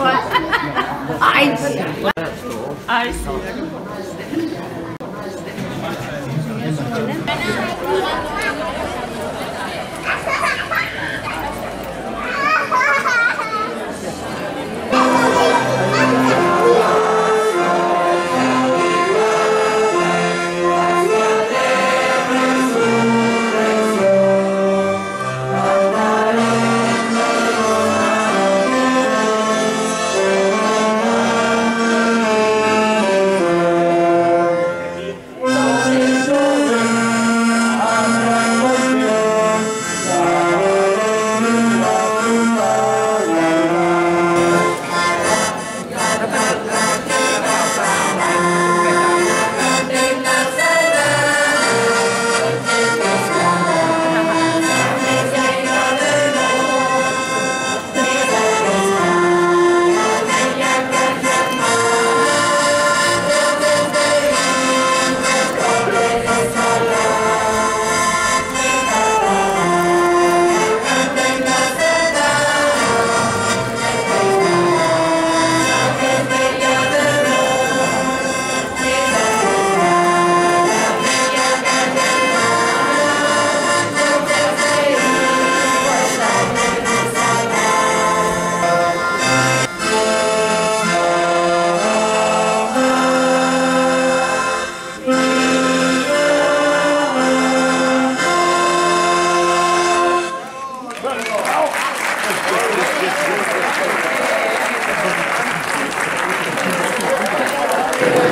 what? I see. I see.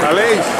Valeu!